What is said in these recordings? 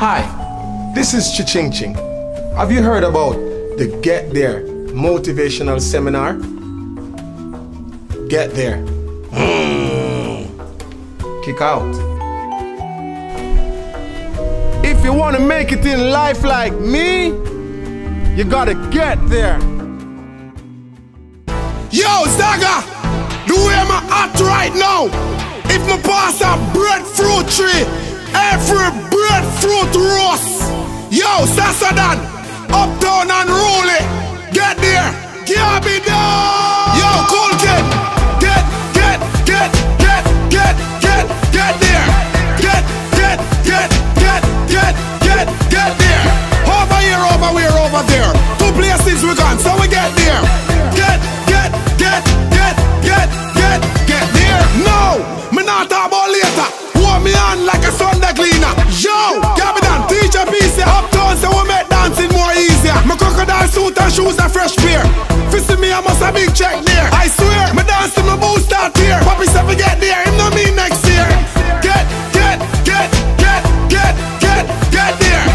Hi, this is Chiching Ching. Have you heard about the Get There motivational seminar? Get there. Mm. Kick out. If you want to make it in life like me, you gotta get there. Yo, Zaga! The way I'm at right now, if my boss a breadfruit tree, every breadfruit roast. Yo, Sassadan, uptown and roll it. Get there, Fist me, I must have big check there. I swear, me dance to my boots start here. Poppy said we get there, him no mean next year. Get, get, get, get, get, get, get there.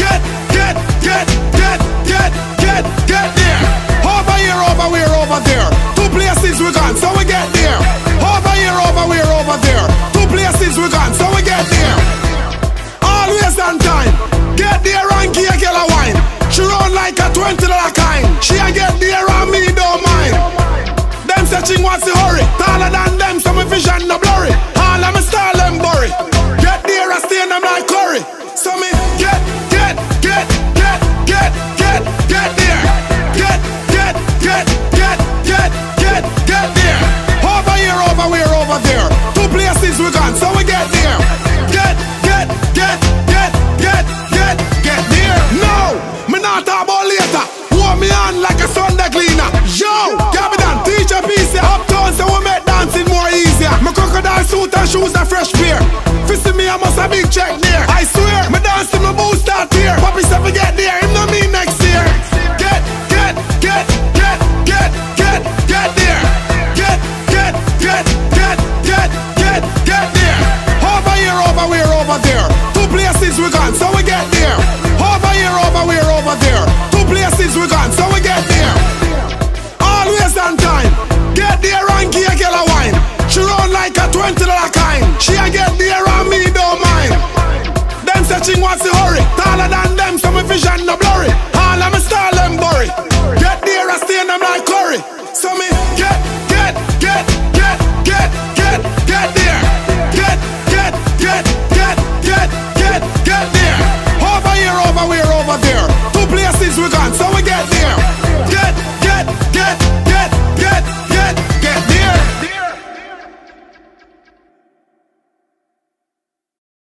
Get, get, get, get, get, get, get there. Over here, over here, over there. Two places we gone, so we get there. Over here, over here, over there. Two places we gone, so we get there. Always on time. Get there and give a wine. She run like a twenty dollar kind. What's the hurry. Taller than them, so my vision no blurry. All of my style them bury. Get there and stay them like curry. So me get, get, get, get, get, get, get there. Get, get, get, get, get, get, get there. Over here, over here, over there. Two places we gone, so like a twenty dollar kind. She a get there and me don't mind. Them searching what's the hurry.